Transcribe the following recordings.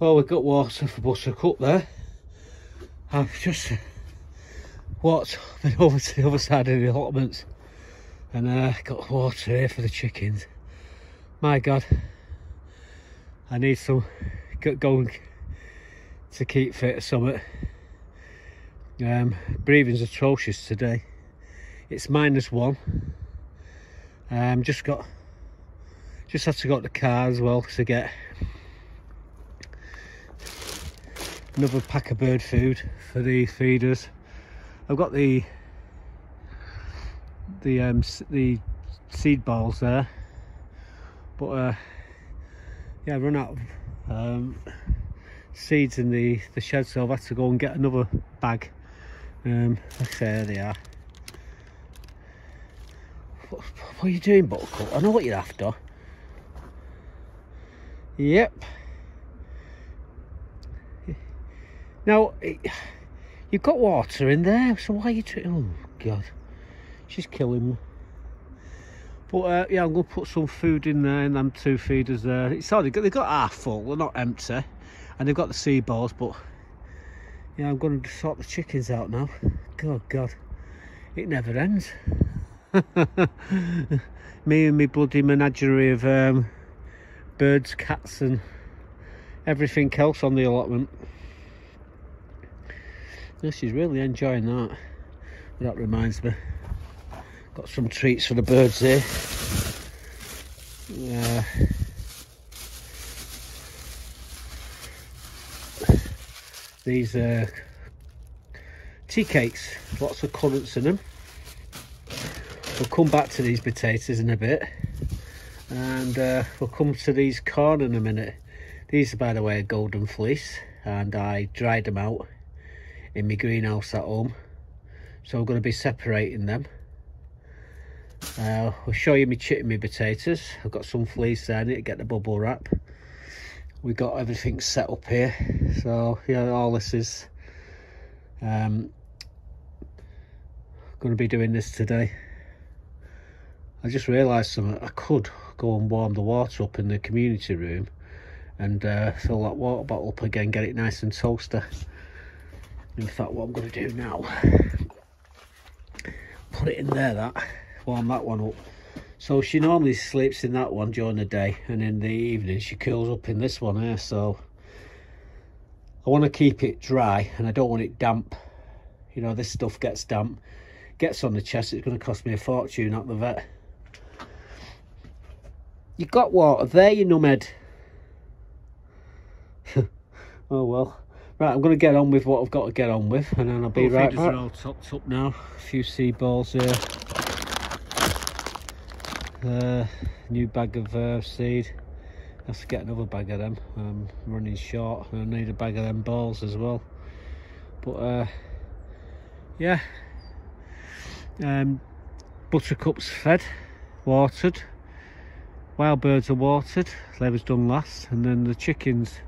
Well, we've got water for Buttercup there. I've just walked over to the other side of the allotments and uh, got water here for the chickens. My God, I need some going to keep fit or something. Um, breathing's atrocious today. It's minus one. Um, just got, just had to go to the car as well to get another pack of bird food for the feeders. I've got the the um, the seed balls there, but uh, yeah, I've run out of um, seeds in the the shed, so I've had to go and get another bag. Um, there they are. What, what are you doing, Buttercup? I know what you're after. Yep. Now, you've got water in there, so why are you... Oh, God. She's killing me. But uh, yeah, I'm going to put some food in there and them two feeders there. It's already got, they've got half full, they're not empty. And they've got the seed balls, but yeah, I'm going to sort the chickens out now. God, God, it never ends. me and my bloody menagerie of um, birds, cats and everything else on the allotment. Yeah, she's really enjoying that. That reminds me. Got some treats for the birds here. Yeah. These uh, tea cakes, lots of currants in them. We'll come back to these potatoes in a bit and uh, we'll come to these corn in a minute. These are by the way a golden fleece and I dried them out in my greenhouse at home. So I'm going to be separating them. Uh, I'll show you me chitting me potatoes. I've got some fleece there I need to get the bubble wrap. We've got everything set up here. So yeah all this is um, going to be doing this today. I just realised something. I could go and warm the water up in the community room and uh, fill that water bottle up again get it nice and toasty in fact what I'm going to do now? Put it in there that. Warm that one up. So she normally sleeps in that one during the day and in the evening she cools up in this one here so I want to keep it dry and I don't want it damp. You know this stuff gets damp gets on the chest it's going to cost me a fortune at the vet you got water there you numbhead. Oh well Right, I'm going to get on with what I've got to get on with, and then I'll be right back. are all topped up now. A few seed balls here. Uh, new bag of uh, seed. I have to get another bag of them. I'm running short, and I need a bag of them balls as well. But uh, yeah, um, buttercups fed, watered. Wild birds are watered. They was done last, and then the chickens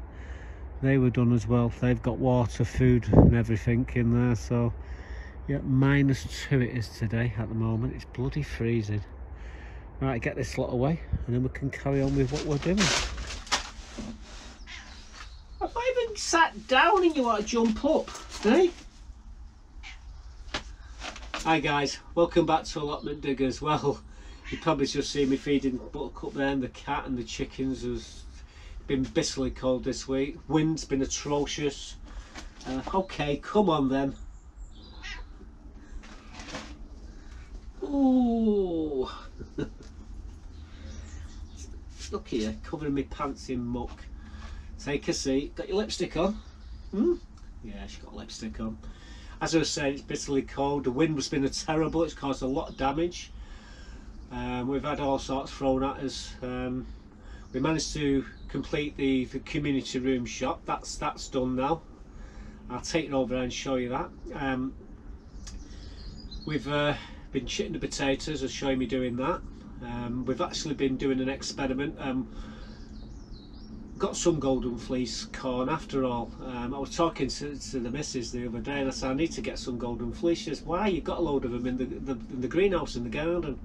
they were done as well. They've got water food and everything in there so yeah minus two it is today at the moment. It's bloody freezing. Right get this lot away and then we can carry on with what we're doing. Have I even sat down and you want to jump up eh? Hi guys. Welcome back to allotment diggers. Well you probably just see me feeding buttercup there and the cat and the chickens was been bitterly cold this week. Wind's been atrocious. Uh, okay, come on then. Ooh. Look here, covering my pants in muck. Take a seat. Got your lipstick on? Hmm? Yeah, she's got lipstick on. As I was saying, it's bitterly cold. The wind has been terrible. It's caused a lot of damage. Um, we've had all sorts thrown at us. Um, we managed to complete the, the community room shop. That's that's done now. I'll take it over and show you that. Um, we've uh, been chitting the potatoes and showing me doing that. Um, we've actually been doing an experiment. Um, got some golden fleece corn after all. Um, I was talking to, to, the missus the other day and I said I need to get some golden fleece she says why? You've got a load of them in the, the, in the greenhouse in the garden.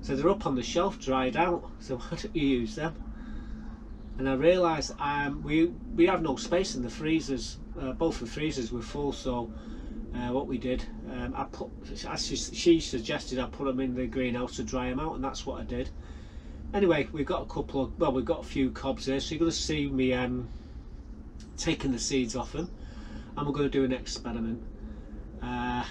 So they're up on the shelf dried out. So why don't you use them and I realised um, we we have no space in the freezers. Uh, both the freezers were full, so uh, what we did, um, I put as she, she suggested, I put them in the greenhouse to dry them out, and that's what I did. Anyway, we've got a couple of well, we've got a few cobs here, so you're going to see me um, taking the seeds off them, and we're going to do an experiment. Uh,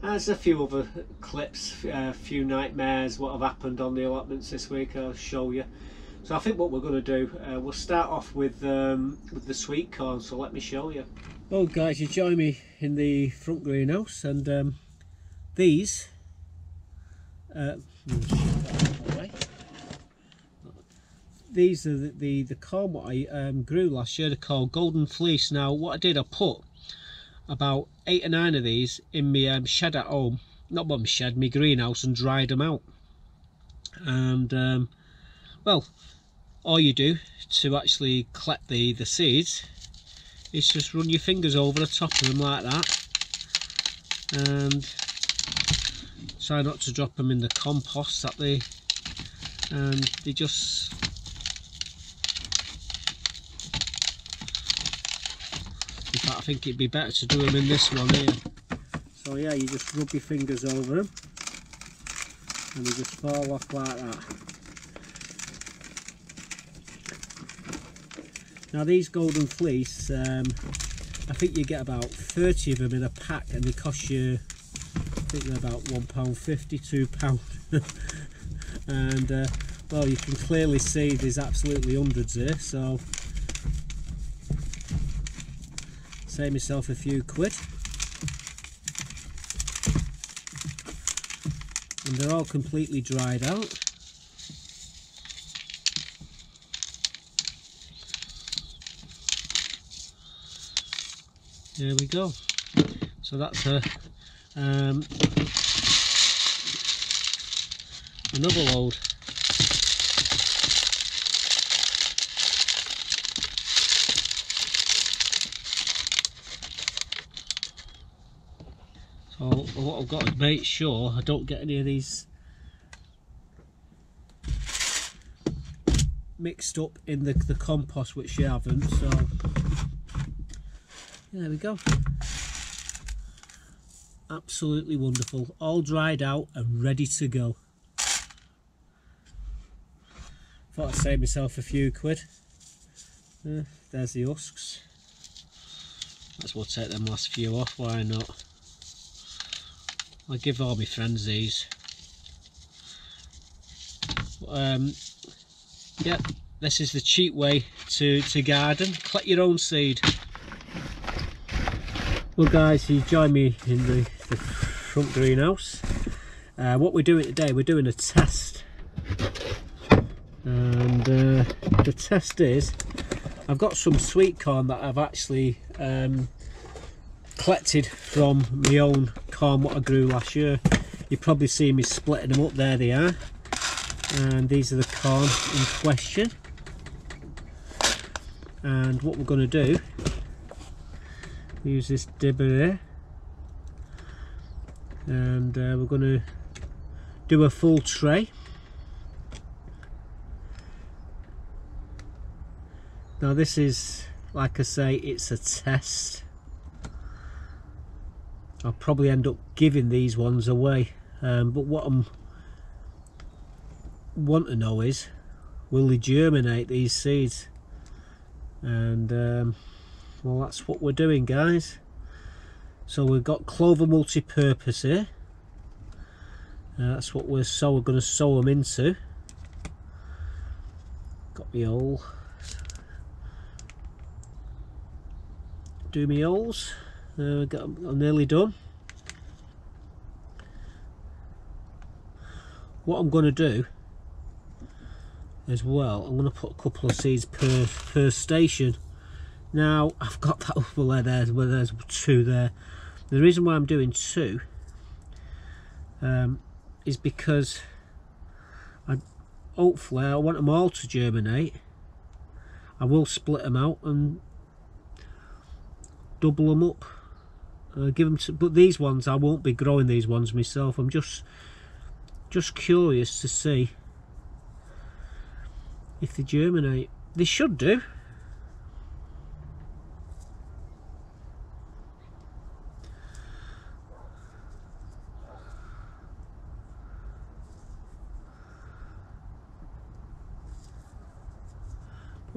there's a few other clips, a uh, few nightmares, what have happened on the allotments this week. I'll show you. So I think what we're going to do, uh, we'll start off with um, with the sweet corn. So let me show you. Well, guys, you join me in the front greenhouse, and um, these. Uh, these are the, the, the corn what I um, grew last year, they're called Golden Fleece. Now, what I did, I put about eight or nine of these in my um, shed at home, not my shed, my greenhouse, and dried them out. And, um, well, all you do to actually collect the, the seeds is just run your fingers over the top of them like that and try not to drop them in the compost that they and they just in fact I think it'd be better to do them in this one here. So yeah you just rub your fingers over them and they just fall off like that Now these golden fleece, um, I think you get about 30 of them in a pack and they cost you, I think they're about £1.50, £2. and uh, well you can clearly see there's absolutely hundreds here so save myself a few quid. And they're all completely dried out. There we go. So that's a um, another load. So what I've got to make sure I don't get any of these mixed up in the, the compost which you haven't so there we go. Absolutely wonderful. All dried out and ready to go. Thought I'd save myself a few quid. Uh, there's the husks. As well take them last few off, why not? I'll give all my friends these. Um, yeah, this is the cheap way to, to garden. Collect your own seed. Well guys, you join me in the, the front greenhouse. Uh, what we're doing today, we're doing a test. And uh, the test is, I've got some sweet corn that I've actually um, collected from my own corn what I grew last year. You probably see me splitting them up, there they are. And these are the corn in question. And what we're going to do use this dibber there. And uh, we're going to do a full tray. Now this is like I say it's a test. I'll probably end up giving these ones away. Um, but what I'm want to know is will they germinate these seeds? And um, well that's what we're doing guys. So we've got clover multi-purpose here. Uh, that's what we're so we're going to sow them into. Got me hole do me holes. Uh, got, I'm nearly done. What I'm going to do as well I'm going to put a couple of seeds per per station now I've got that overlay there where there's two there. The reason why I'm doing two um, is because I hopefully I want them all to germinate. I will split them out and double them up. Uh, give them to, but these ones I won't be growing these ones myself. I'm just just curious to see if they germinate. They should do.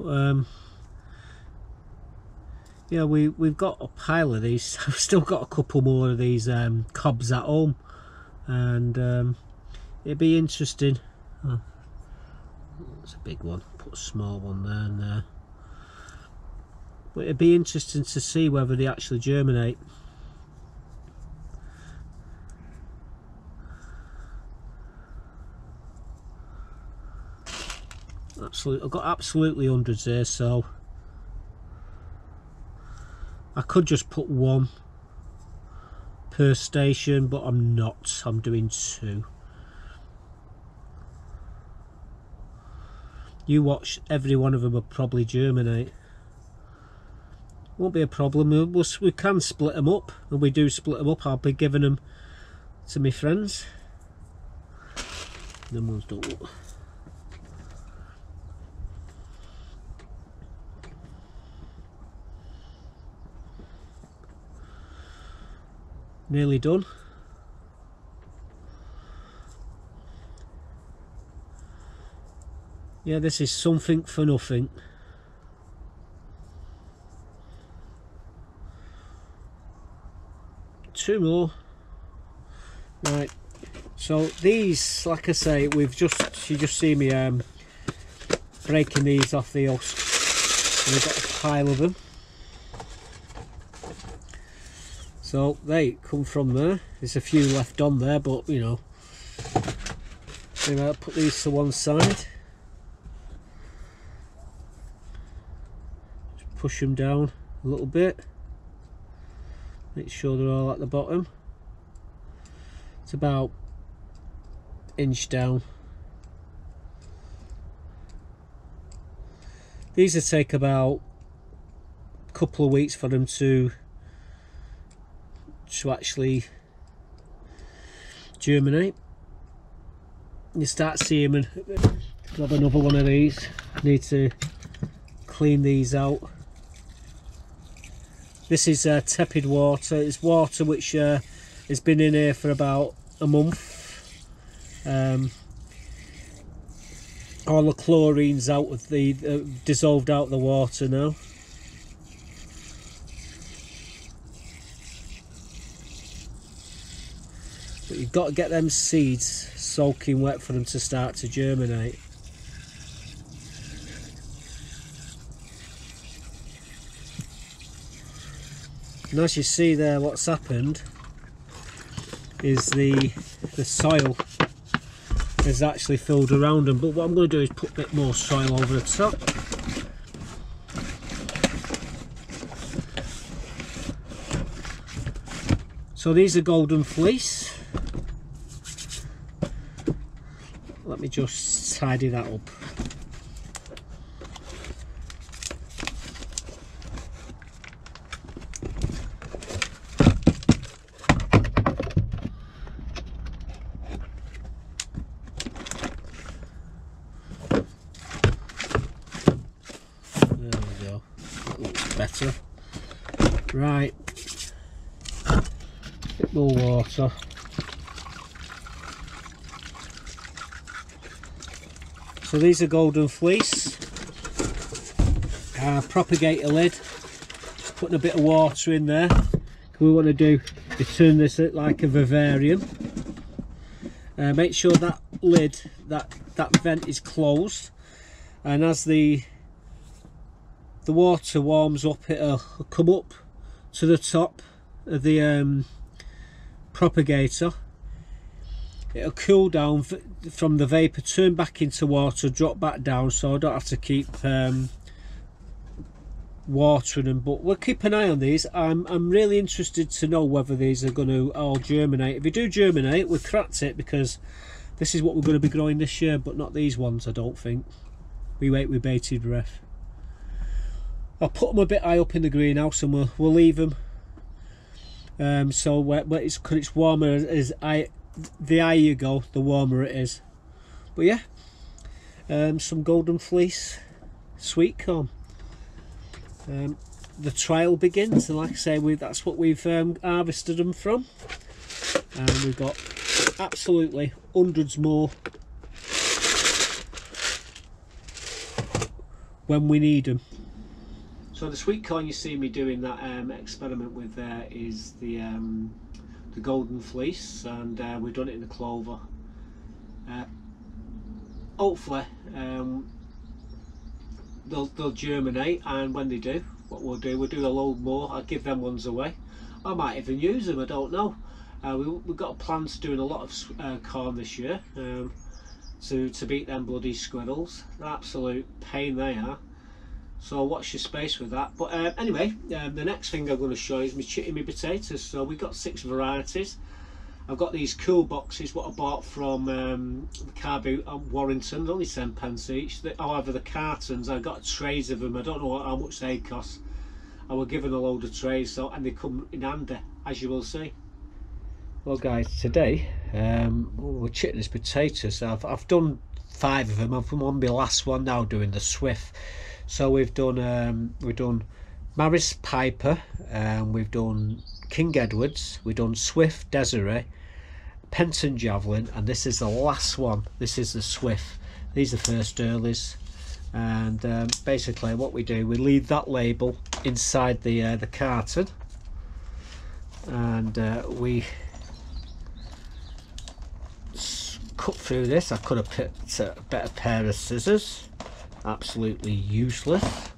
Um, yeah, we we've got a pile of these. I've still got a couple more of these um, cobs at home, and um, it'd be interesting. Oh, that's a big one. Put a small one there and there. But it'd be interesting to see whether they actually germinate. Absolutely, I've got absolutely hundreds here, so I could just put one per station, but I'm not. I'm doing two. You watch, every one of them will probably germinate. Won't be a problem. We'll, we can split them up, and we do split them up. I'll be giving them to my friends. Them ones don't. Nearly done. Yeah this is something for nothing. Two more. Right. So these like I say we've just you just see me um, breaking these off the husk and we've got a pile of them So they come from there. There's a few left on there, but you know. I'll put these to one side. Just push them down a little bit. Make sure they're all at the bottom. It's about inch down. These will take about a couple of weeks for them to to actually germinate. You start seeing them grab another one of these. Need to clean these out. This is uh, tepid water. It's water which uh, has been in here for about a month. Um, all the chlorine's out of the uh, dissolved out of the water now. You've got to get them seeds soaking wet for them to start to germinate. And as you see there what's happened is the the soil is actually filled around them. But what I'm going to do is put a bit more soil over the top. So these are golden fleece let me just tidy that up. There we go. Better. Right. Bit more water So these are golden fleece. Uh, propagator lid. Just putting a bit of water in there. we want to do is turn this like a vivarium. Uh, make sure that lid, that that vent is closed, and as the the water warms up, it'll come up to the top of the um, propagator it'll cool down from the vapor turn back into water drop back down so I don't have to keep um, watering them but we'll keep an eye on these. I'm, I'm really interested to know whether these are going to all germinate. If they do germinate we cracked it because this is what we're going to be growing this year but not these ones I don't think. We wait with bated breath. I'll put them a bit high up in the greenhouse and we'll, we'll leave them um, so when it's, it's warmer as I the higher you go the warmer it is but yeah um, some golden fleece sweet corn. Um, the trial begins, and like I say, we, that's what we've um, harvested them from. And we've got absolutely hundreds more when we need them. So the sweet corn you see me doing that um, experiment with there is the um, the golden fleece, and uh, we've done it in the clover. Uh, hopefully, um, they'll they'll germinate, and when they do, what we'll do, we'll do a load more. I'll give them ones away. I might even use them. I don't know. Uh, we, we've got plans doing a lot of uh, corn this year um, to, to beat them bloody squirrels. absolute pain they are. So watch your space with that. But uh, anyway, um, the next thing I'm going to show you is my chitty me potatoes. So we've got six varieties. I've got these cool boxes what I bought from um, the car boot at Warrington, only 10 pence each. However, the cartons, I got trays of them. I don't know how much they cost. I was given a load of trays, so and they come in handy, as you will see. Well guys, today um, we're chitting these potatoes. I've, I've done five of them. I've on my last one now doing the Swift. So we've done um, we've done Maris Piper, um, we've done King Edwards, we've done Swift Desiree, Pentland Javelin, and this is the last one. This is the Swift. These are the first earlies, and um, basically what we do, we leave that label inside the uh, the carton, and uh, we cut through this I could have picked a better pair of scissors absolutely useless.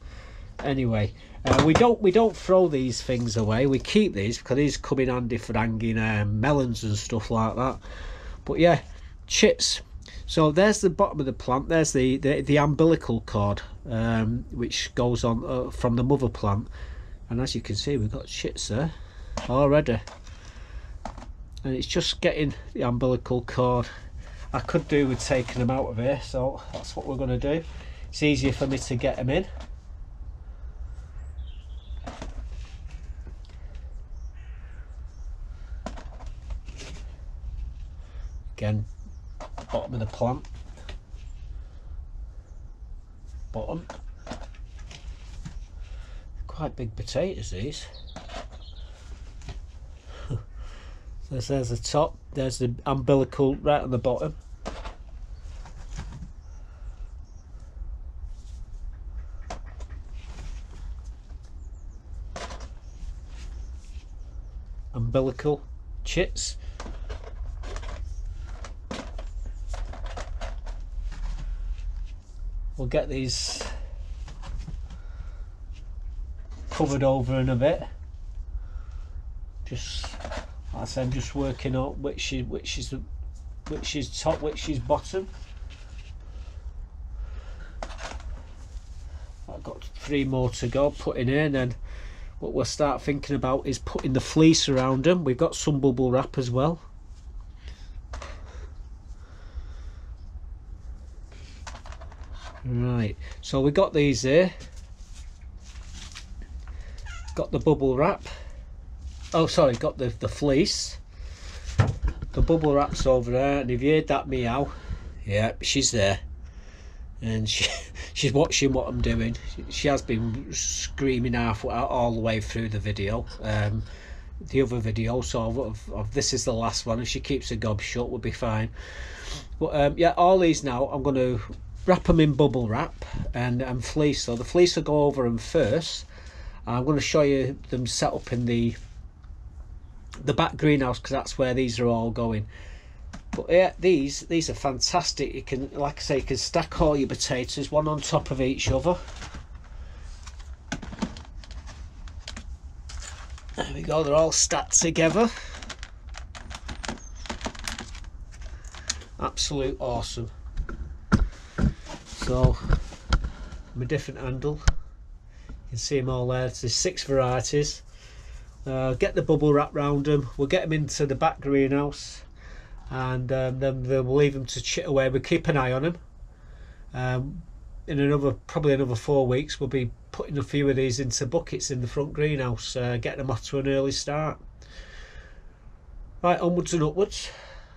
Anyway uh, we don't we don't throw these things away. We keep these because these come in handy for hanging um, melons and stuff like that. But yeah chits. So there's the bottom of the plant. There's the the, the umbilical cord um, which goes on uh, from the mother plant. And as you can see we've got chits there already. And it's just getting the umbilical cord. I could do with taking them out of here so that's what we're going to do it's easier for me to get them in. Again bottom of the plant. Bottom. Quite big potatoes these. So there's the top. There's the umbilical right on the bottom umbilical chits we'll get these covered over in a bit just I said I'm just working out which is which is the which is top, which is bottom. I've got three more to go putting in and what we'll start thinking about is putting the fleece around them. We've got some bubble wrap as well. Right, so we got these here. Got the bubble wrap oh sorry got the the fleece the bubble wrap's over there and if you heard that meow yeah she's there and she she's watching what I'm doing. She has been screaming half all the way through the video um, the other video so of, of, this is the last one if she keeps her gob shut we'll be fine. But um, yeah all these now I'm going to wrap them in bubble wrap and, and fleece. So the fleece will go over them first. I'm going to show you them set up in the the back greenhouse because that's where these are all going but yeah these these are fantastic. You can like I say you can stack all your potatoes one on top of each other. There we go they're all stacked together. Absolute awesome. So I'm a different handle you can see them all there. There's six varieties. Uh, get the bubble wrap round them we'll get them into the back greenhouse and um, then, we'll leave them to chit away we'll keep an eye on them um, in another probably another four weeks we'll be putting a few of these into buckets in the front greenhouse uh, getting them off to an early start. Right onwards and upwards.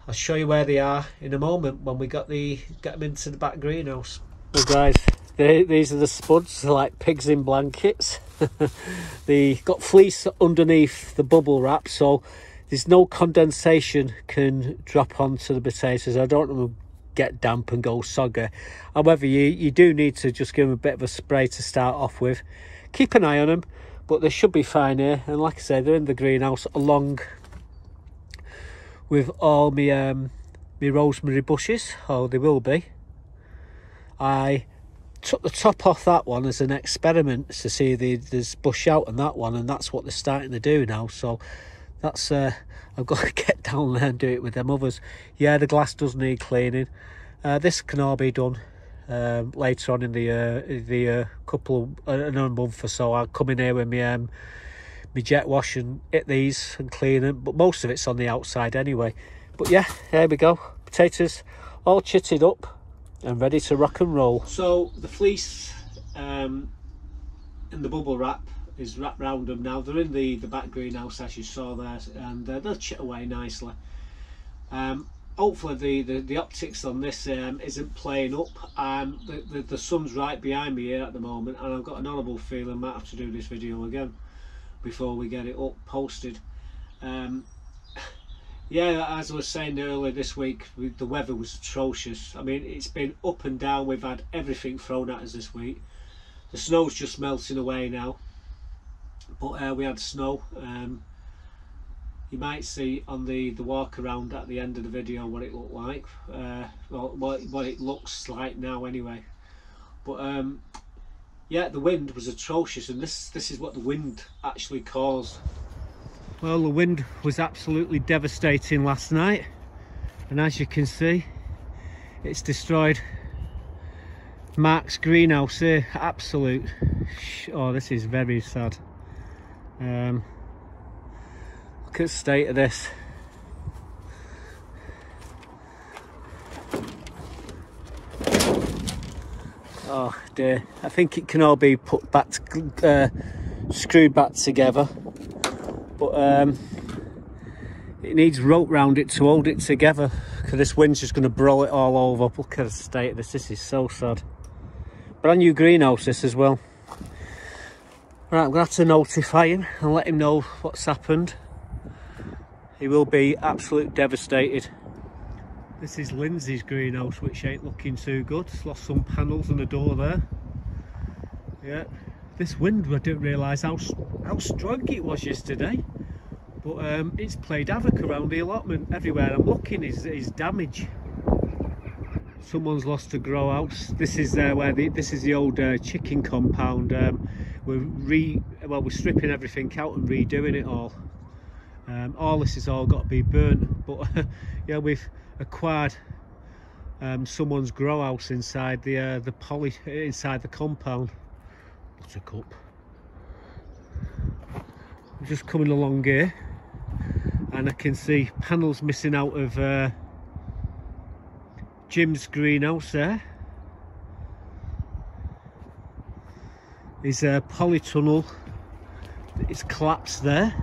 I'll show you where they are in a moment when we got the get them into the back greenhouse. Well guys They, these are the spuds, They're like pigs in blankets. they got fleece underneath the bubble wrap, so there's no condensation can drop onto the potatoes. I don't want them get damp and go soggy. However, you, you do need to just give them a bit of a spray to start off with. Keep an eye on them, but they should be fine here. And like I say, they're in the greenhouse along with all my um, my rosemary bushes. Oh, they will be. I took the top off that one as an experiment to see the there's bush out on that one, and that's what they're starting to do now. So that's uh, I've got to get down there and do it with them others. Yeah, the glass does need cleaning. Uh, this can all be done um, later on in the uh, the uh, couple of, uh, another month or so. I'll come in here with me um, my jet wash and hit these and clean them. But most of it's on the outside anyway. But yeah, there we go. Potatoes all chitted up and ready to rock and roll. So the fleece um, and the bubble wrap is wrapped round them now. They're in the, the back greenhouse as you saw there and uh, they'll chit away nicely. Um, hopefully the, the, the, optics on this um, isn't playing up. Um, the, the, the sun's right behind me here at the moment and I've got an horrible feeling I might have to do this video again before we get it up posted. Um, yeah, as I was saying earlier this week, the weather was atrocious. I mean, it's been up and down. We've had everything thrown at us this week. The snow's just melting away now but uh, we had snow. Um, you might see on the the walk around at the end of the video what it looked like. Uh, well what, what it looks like now anyway. But um, yeah the wind was atrocious and this this is what the wind actually caused. Well the wind was absolutely devastating last night and as you can see it's destroyed Mark's greenhouse here. Absolute oh this is very sad um, look at the state of this. Oh dear, I think it can all be put back, uh, screwed back together. But um, it needs rope round it to hold it together because this wind's just going to blow it all over. Look at the state of this, this is so sad. Brand new greenhouse this as well. Right, I'm going to have to notify him and let him know what's happened. He will be absolutely devastated. This is Lindsay's greenhouse, which ain't looking too good. It's lost some panels and a door there. Yeah, this wind, I didn't realise how, how strong it was yesterday. But um, it's played havoc around the allotment. Everywhere I'm looking is, is damage someone's lost a grow house this is uh, where the, this is the old uh, chicken compound um, we're re well we're stripping everything out and redoing it all. Um, all this has all got to be burnt but yeah we've acquired um, someone's grow house inside the uh, the poly inside the compound. Buttercup I'm just coming along here and I can see panels missing out of uh, Jim's greenhouse there. His uh, polytunnel is collapsed there.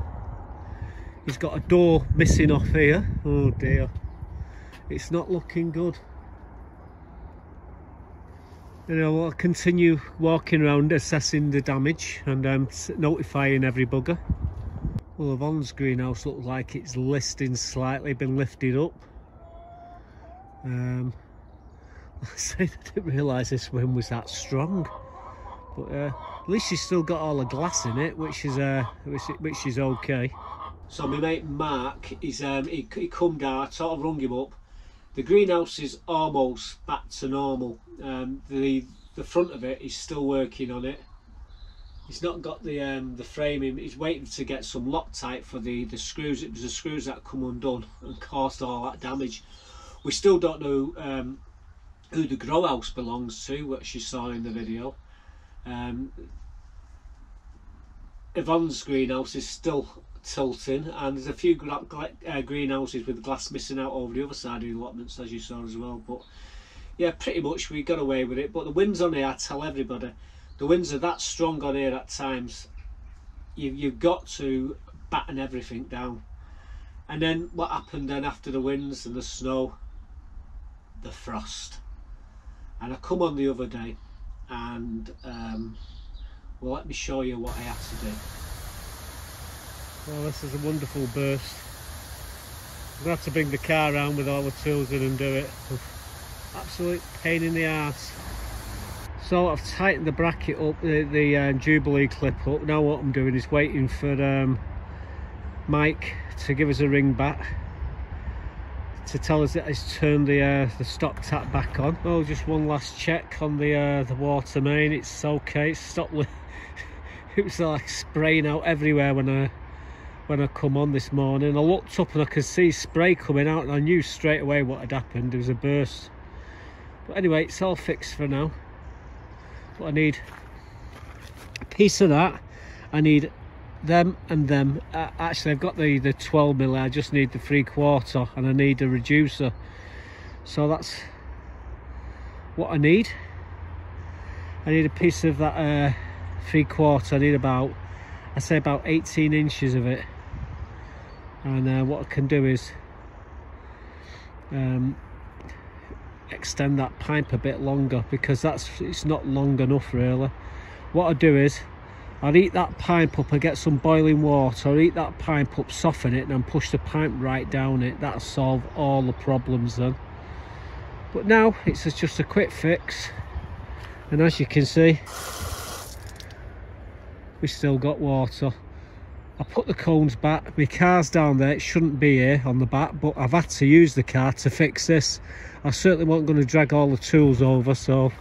He's got a door missing off here. Oh dear. It's not looking good. You know, I'll continue walking around assessing the damage and um, notifying every bugger. Well, Yvonne's greenhouse looks like it's listing slightly, been lifted up. Um, I say I didn't realise this wind was that strong, but uh, at least she's still got all the glass in it, which is uh, which, which is okay. So my mate Mark, he's um, he, he come down, I sort of rung him up. The greenhouse is almost back to normal. Um, the the front of it is still working on it. He's not got the um, the framing. He's waiting to get some Loctite for the the screws. It was the screws that come undone and caused all that damage. We still don't know um, who the grow house belongs to, which you saw in the video. Um, Yvonne's greenhouse is still tilting and there's a few uh, greenhouses with glass missing out over the other side of the allotments as you saw as well but yeah pretty much we got away with it but the winds on here I tell everybody. The winds are that strong on here at times. You, you've got to batten everything down. And then what happened then after the winds and the snow? The frost. And I come on the other day and um, well let me show you what I had to do. Well this is a wonderful burst. I'm going to have to bring the car around with all the tools in and do it. Absolute pain in the ass. So I've tightened the bracket up, the, the uh, Jubilee clip up. Now what I'm doing is waiting for um, Mike to give us a ring back to tell us that he's turned the uh, the stop tap back on. Oh, just one last check on the uh, the water main. It's okay. It's stopped. it was like spraying out everywhere when I when I come on this morning. I looked up and I could see spray coming out, and I knew straight away what had happened. There was a burst. But anyway, it's all fixed for now. But I need a piece of that. I need them and them. Uh, actually I've got the the 12 mil I just need the three quarter and I need a reducer. So that's what I need. I need a piece of that uh, three quarter. I need about I say about 18 inches of it. And uh, what I can do is um, extend that pipe a bit longer because that's it's not long enough really. What I do is I'd eat that pipe up and get some boiling water, I'd eat that pipe up, soften it and then push the pipe right down it. That'll solve all the problems then. But now it's just a quick fix and as you can see we still got water. I put the cones back, my car's down there, it shouldn't be here on the back but I've had to use the car to fix this. I certainly wasn't going to drag all the tools over so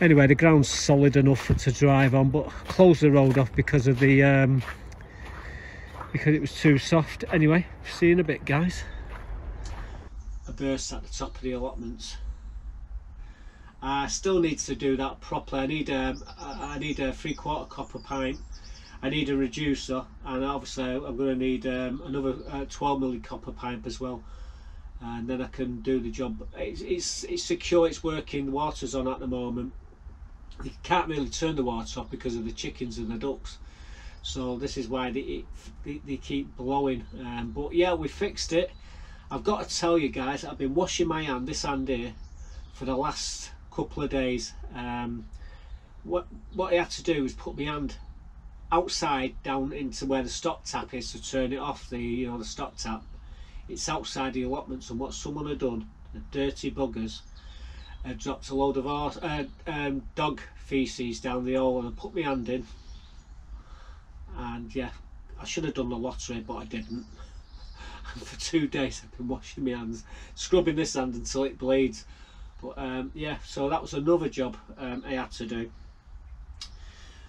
anyway the ground's solid enough to drive on but closed the road off because of the um, because it was too soft. Anyway see you in a bit guys. A burst at the top of the allotments. I still need to do that properly. I need a, I need a three quarter copper pint. I need a reducer and obviously I'm going to need um, another uh, 12 milli copper pipe as well. And then I can do the job. It's, it's, it's secure it's working. The water's on at the moment you can't really turn the water off because of the chickens and the ducks. So this is why they, they, they keep blowing. Um, but yeah we fixed it. I've got to tell you guys I've been washing my hand this hand here for the last couple of days. Um, what what I had to do was put my hand outside down into where the stop tap is to turn it off the you know the stop tap. It's outside the allotments and what someone had done the dirty buggers Dropped a load of uh, um, dog feces down the hole and I put my hand in. And yeah I should have done the lottery but I didn't. And for two days I've been washing my hands scrubbing this hand until it bleeds. But um, yeah so that was another job um, I had to do.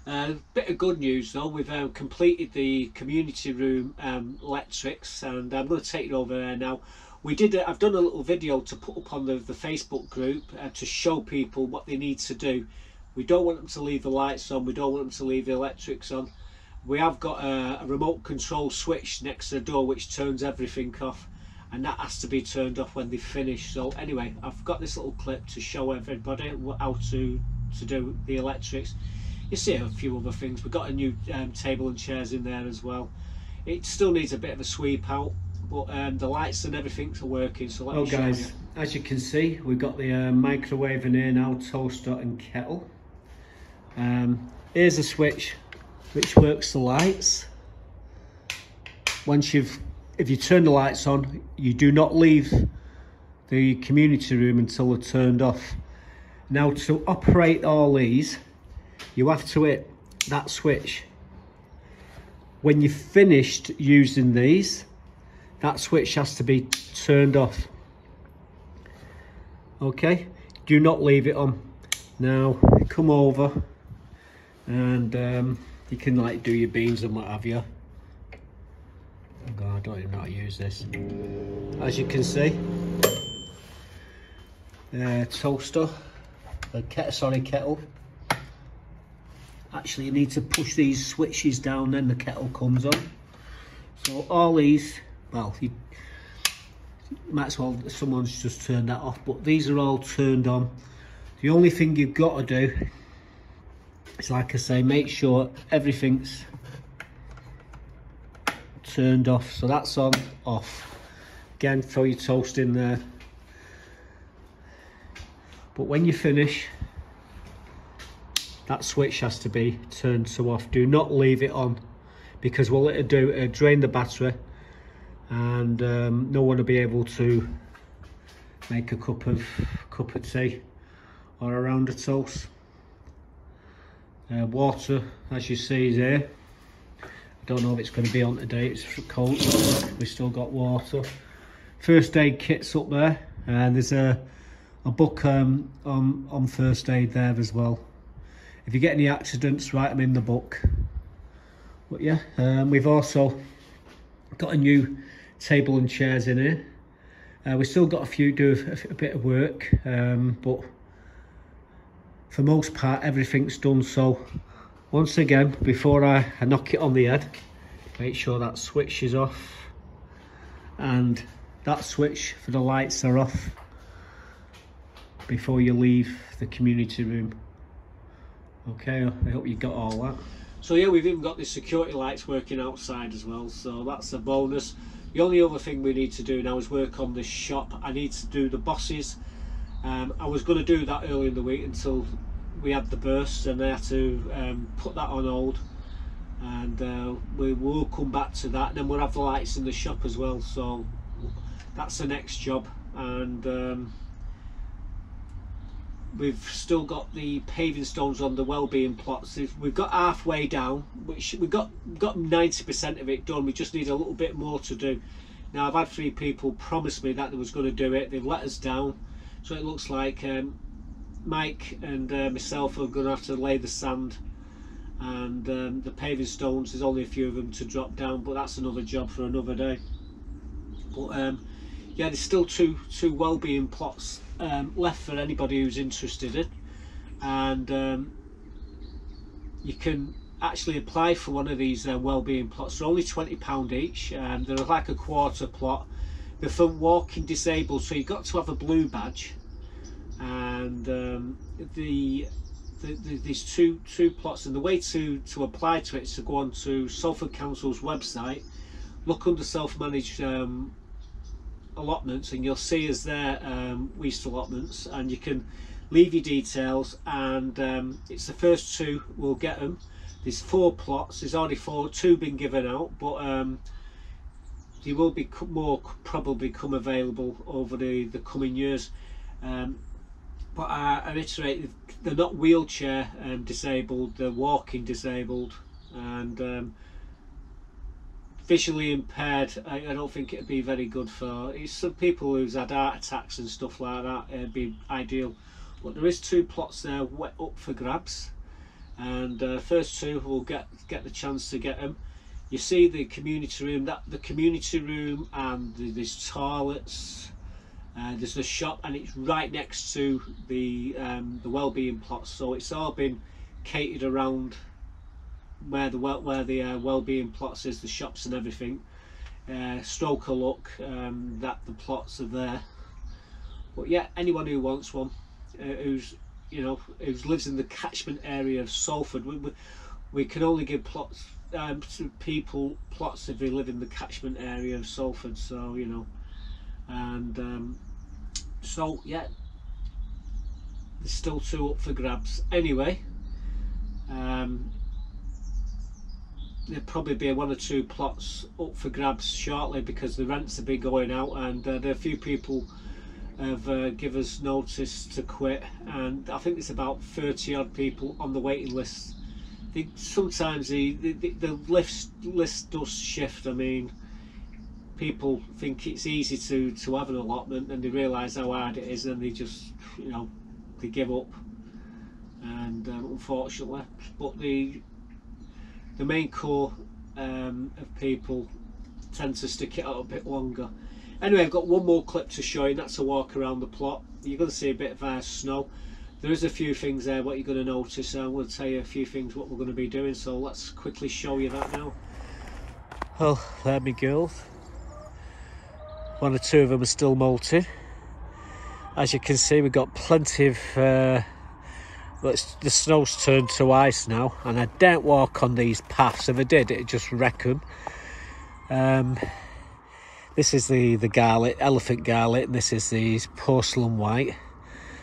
A uh, bit of good news though, we've um, completed the community room um, electrics and I'm going to take you over there now we did i I've done a little video to put up on the, the Facebook group uh, to show people what they need to do. We don't want them to leave the lights on we don't want them to leave the electrics on. We have got a, a remote control switch next to the door which turns everything off and that has to be turned off when they finish. So anyway I've got this little clip to show everybody how to to do the electrics. You see a few other things. We've got a new um, table and chairs in there as well. It still needs a bit of a sweep out but um, the lights and everything's working so let well guys you. as you can see we've got the uh, microwave in here now toaster and kettle. Um, here's a switch which works the lights. Once you've if you turn the lights on you do not leave the community room until they're turned off. Now to operate all these you have to hit that switch. When you've finished using these that switch has to be turned off. Okay do not leave it on. Now come over and um, you can like do your beans and what have you. Oh God, I don't even know how to use this. As you can see uh, toaster a kettle, sorry kettle. Actually you need to push these switches down then the kettle comes on. So all these well you might as well someone's just turned that off but these are all turned on. The only thing you've got to do is like I say make sure everything's turned off. So that's on off. Again throw your toast in there. But when you finish that switch has to be turned to off. Do not leave it on because what it'll do, it'll drain the battery and um, no one will be able to make a cup of cup of tea or a round of toast. Uh, water, as you see there. I don't know if it's going to be on today, it's cold, we've still got water. First aid kit's up there, and there's a, a book um, on, on first aid there as well. If you get any accidents, write them in the book. But yeah, um, we've also got a new table and chairs in here. Uh, we've still got a few do a, a bit of work, um, but for most part everything's done. So once again, before I, I knock it on the head, make sure that switch is off and that switch for the lights are off before you leave the community room. Okay, I hope you got all that. So yeah, we've even got the security lights working outside as well, so that's a bonus. The only other thing we need to do now is work on the shop. I need to do the bosses. Um, I was going to do that early in the week until we had the burst and I had to um, put that on hold and uh, we will come back to that and then we'll have the lights in the shop as well so that's the next job and um, we've still got the paving stones on the well-being plots. We've got halfway down which we've got got 90 percent of it done. We just need a little bit more to do. Now i've had three people promise me that they was going to do it. They've let us down. So it looks like um, mike and uh, myself are going to have to lay the sand. And um, the paving stones there's only a few of them to drop down but that's another job for another day. But um, yeah there's still two two well-being plots um, left for anybody who's interested in. And um, you can actually apply for one of these uh, well-being plots. They're only 20 pound each and they're like a quarter plot. They're for walking disabled so you've got to have a blue badge. And um, the, the, the, these two two plots and the way to to apply to it is to go on to Salford Council's website look under self-managed um, allotments and you'll see as there um, waste allotments and you can leave your details and um, it's the first two we'll get them there's four plots there's already four two been given out but um, they will be more probably come available over the the coming years. Um, but I, I reiterate they're not wheelchair um, disabled they're walking disabled and um, visually impaired I, I, don't think it'd be very good for it's some people who's had heart attacks and stuff like that it'd be ideal. But there is two plots there wet up for grabs. And uh, first two will get get the chance to get them you see the community room that the community room and the, toilets uh, there's a shop and it's right next to the um, the well-being plots. So it's all been catered around where the well where the uh, well-being plots is the shops and everything. Uh, stroke a look um, that the plots are there. But yeah anyone who wants one uh, who's you know who lives in the catchment area of Salford we, we, we can only give plots um, to people plots if they live in the catchment area of Salford so you know. And um, so yeah. There's still two up for grabs. Anyway um, there'll probably be one or two plots up for grabs shortly because the rents have been going out and uh, there are a few people have uh, give us notice to quit and I think there's about 30 odd people on the waiting list. They, sometimes the, the, the list, list does shift. I mean people think it's easy to to have an allotment and they realise how hard it is and they just you know they give up. And um, unfortunately but the the main core um, of people tend to stick it out a bit longer. Anyway I've got one more clip to show you that's a walk around the plot. You're going to see a bit of uh, snow. There is a few things there what you're going to notice I'm going to tell you a few things what we're going to be doing so let's quickly show you that now. Well there me girls. One or two of them are still molting. As you can see we've got plenty of uh, the snow's turned to ice now and I don't walk on these paths if I did it'd just wreck them um, this is the the garlic elephant garlic and this is the porcelain white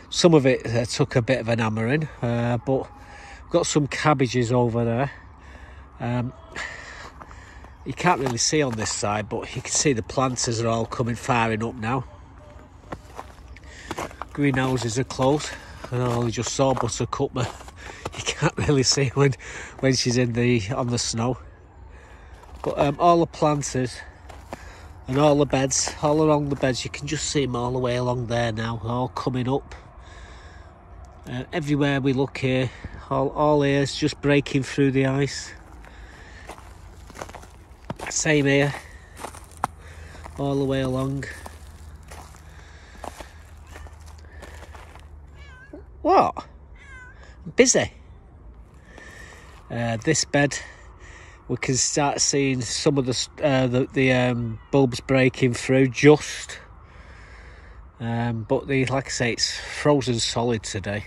some of it uh, took a bit of an hammering uh, but got some cabbages over there. Um, you can't really see on this side, but you can see the planters are all coming firing up now. Greenhouses are closed. And I only just saw Buttercup, but you can't really see when when she's in the on the snow. But um, all the planters and all the beds, all along the beds, you can just see them all the way along there now, all coming up. Uh, everywhere we look here, all, all here is just breaking through the ice. Same here, all the way along. What? I'm busy. Uh, this bed, we can start seeing some of the uh, the, the um, bulbs breaking through just. Um, but the like I say, it's frozen solid today.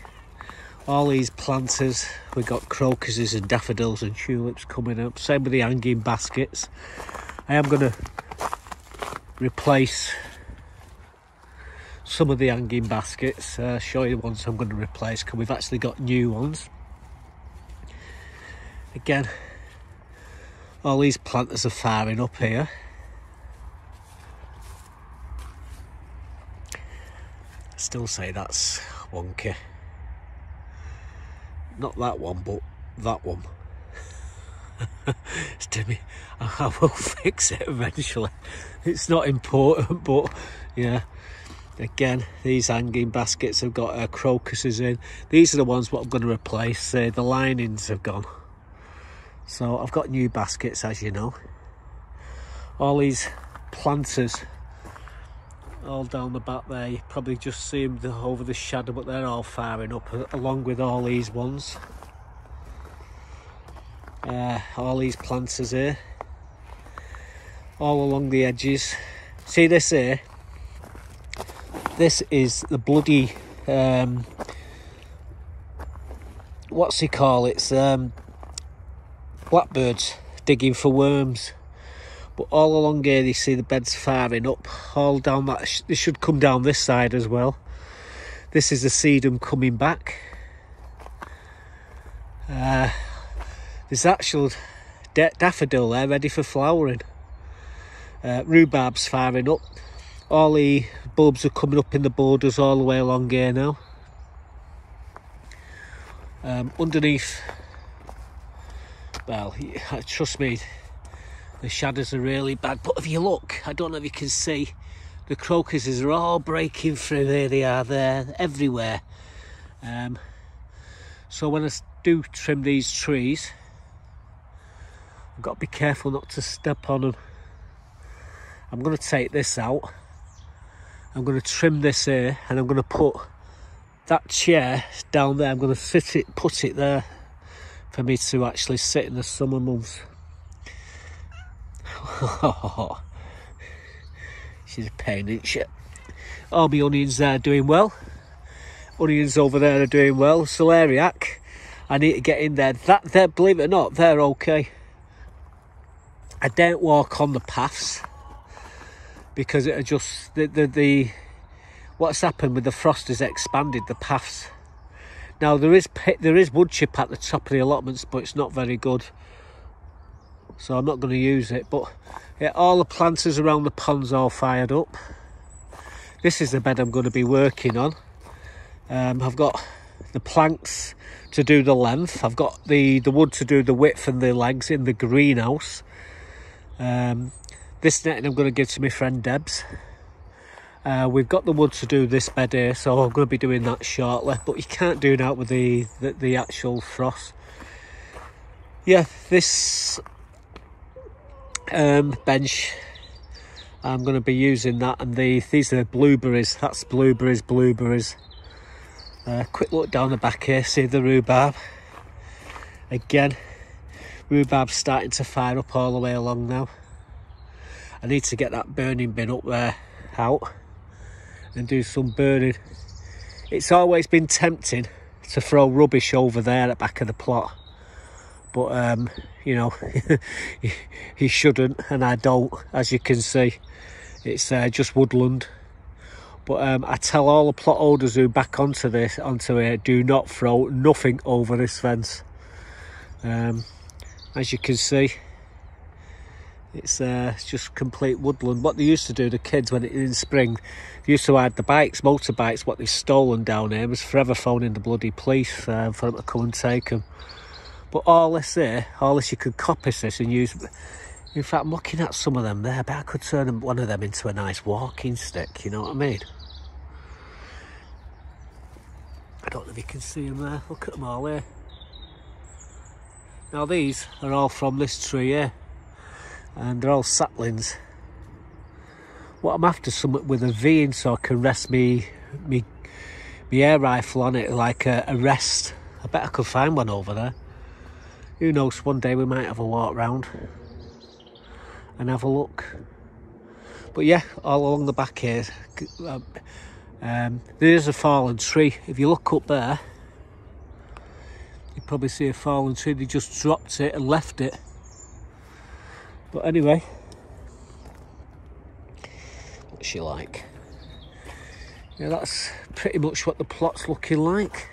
All these planters, we've got crocuses and daffodils and tulips coming up. Same with the hanging baskets. I am going to replace some of the hanging baskets. Uh, show you the ones I'm going to replace because we've actually got new ones. Again, all these planters are firing up here. Still say that's wonky. Not that one, but that one. it's Timmy, I will fix it eventually. It's not important, but yeah. Again, these hanging baskets have got uh, crocuses in. These are the ones what I'm going to replace. Uh, the linings have gone. So I've got new baskets, as you know. All these planters all down the back there. You probably just see them over the shadow, but they're all firing up uh, along with all these ones. Uh, all these planters here. All along the edges. See this here? This is the bloody um, what's he call? It's um, blackbirds digging for worms. But all along here, you see the beds firing up. All down that, they should come down this side as well. This is the sedum coming back. Uh, there's actual daffodil there ready for flowering. Uh, rhubarb's firing up. All the bulbs are coming up in the borders all the way along here now. Um, underneath, well, trust me, the shadows are really bad. But if you look, I don't know if you can see, the crocuses are all breaking through. There they are, there, everywhere. Um, so when I do trim these trees, I've got to be careful not to step on them. I'm going to take this out I'm going to trim this here and I'm going to put that chair down there. I'm going to sit it, put it there for me to actually sit in the summer months. She's a pain, isn't she? All my onions there doing well. Onions over there are doing well. Celeriac, I need to get in there. That, there, believe it or not, they're okay. I don't walk on the paths because it just the, the the what's happened with the frost has expanded the paths. Now there is there is wood chip at the top of the allotments, but it's not very good. So I'm not going to use it. But yeah, all the planters around the ponds all fired up. This is the bed I'm going to be working on. Um, I've got the planks to do the length. I've got the the wood to do the width and the legs in the greenhouse. Um, this netting I'm going to give to my friend Debs. Uh, we've got the wood to do this bed here, so I'm going to be doing that shortly. But you can't do that with the, the, the actual frost. Yeah, this um, bench, I'm going to be using that. And the these are the blueberries. That's blueberries, blueberries. Uh, quick look down the back here, see the rhubarb. Again, rhubarb's starting to fire up all the way along now. I need to get that burning bin up there out and do some burning. It's always been tempting to throw rubbish over there at the back of the plot. But, um, you know, he shouldn't and I don't, as you can see. It's uh, just woodland. But um, I tell all the plot holders who back onto this, onto it, do not throw nothing over this fence. Um, as you can see, it's uh, just complete woodland. What they used to do, the kids, when it in spring, they used to hide the bikes, motorbikes, what they've stolen down here, was forever phoning the bloody police uh, for them to come and take them. But all this here, all this you could copy this and use. In fact, I'm looking at some of them there, but I could turn one of them into a nice walking stick, you know what I mean? I don't know if you can see them there. Look at them all here. Now these are all from this tree here. And they're all saplings. What I'm after something with a V in so I can rest me me me air rifle on it like a, a rest. I bet I could find one over there. Who knows, one day we might have a walk round and have a look. But yeah, all along the back here, um, um, there is a fallen tree. If you look up there, you probably see a fallen tree. They just dropped it and left it. But anyway, what's she like? Yeah, that's pretty much what the plot's looking like.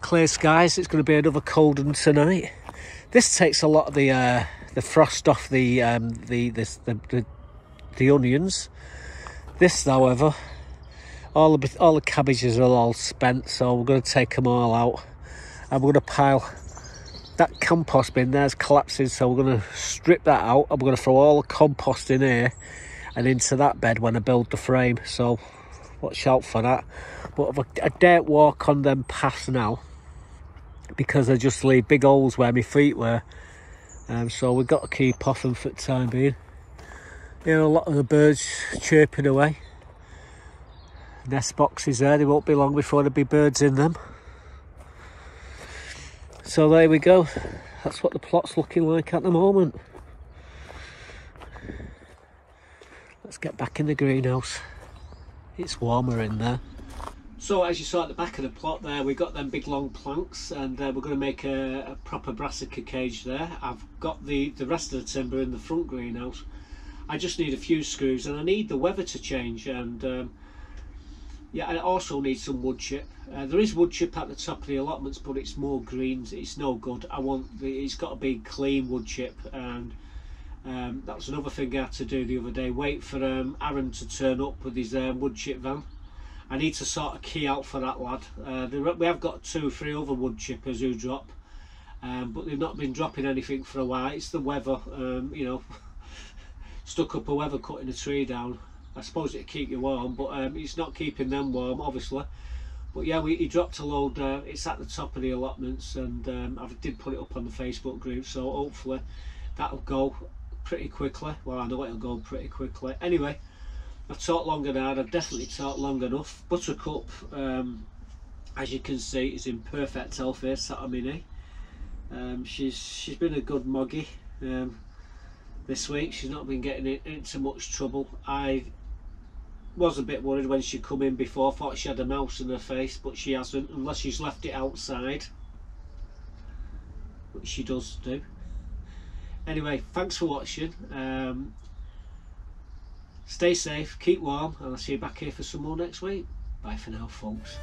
Clear skies. It's going to be another cold one tonight. This takes a lot of the uh, the frost off the um, the, this, the the the onions this, however, all the, all the cabbages are all spent, so we're going to take them all out. And we're going to pile that compost bin there's collapsing, so we're going to strip that out we're going to throw all the compost in here and into that bed when I build the frame. So watch out for that. But I don't walk on them paths now because I just leave big holes where my feet were. Um, so we've got to keep off them for the time being hear a lot of the birds chirping away. Nest boxes there, they won't be long before there'll be birds in them. So there we go. That's what the plot's looking like at the moment. Let's get back in the greenhouse. It's warmer in there. So as you saw at the back of the plot there, we've got them big long planks and uh, we're going to make a, a proper brassica cage there. I've got the, the rest of the timber in the front greenhouse I just need a few screws and I need the weather to change and um, yeah I also need some wood chip uh, there is wood chip at the top of the allotments but it's more greens. It's no good. I want the it's got to be clean wood chip and um, that was another thing I had to do the other day. Wait for um, Aaron to turn up with his um, wood chip van. I need to sort of key out for that lad. Uh, we have got two three other wood chippers who drop um, but they've not been dropping anything for a while. It's the weather um, you know stuck up whoever cutting a tree down. I suppose it'd keep you warm but um, it's not keeping them warm obviously but yeah we, he dropped a load uh, it's at the top of the allotments and um, I did put it up on the Facebook group so hopefully that'll go pretty quickly well I know it'll go pretty quickly anyway I've talked long enough I've definitely talked long enough Buttercup um, as you can see is in perfect health here sat on knee um, she's she's been a good moggy um, this week. She's not been getting into much trouble. I was a bit worried when she come in before, thought she had a mouse in her face, but she hasn't, unless she's left it outside, which she does do. Anyway, thanks for watching. Um, stay safe, keep warm, and I'll see you back here for some more next week. Bye for now, folks.